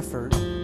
effort.